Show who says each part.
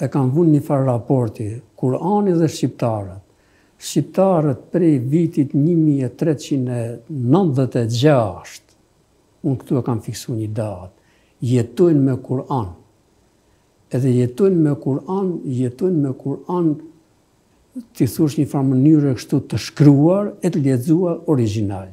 Speaker 1: E kam vun një far raporti, Kurani dhe shqiptarët. Shqiptarët prej vitit një mijë e treqind e nëntëdhjetë e gjashtë, unë këtu e kam fiksu një datë, jetojnë me Kuran. Edhe jetojnë me Kuran, jetojnë me Kuran t'i thush një far mënyre kështu të shkruar e të lexuar origjinal.